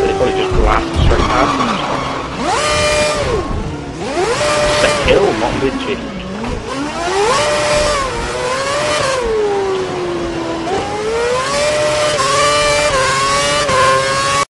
they probably just kill, not mid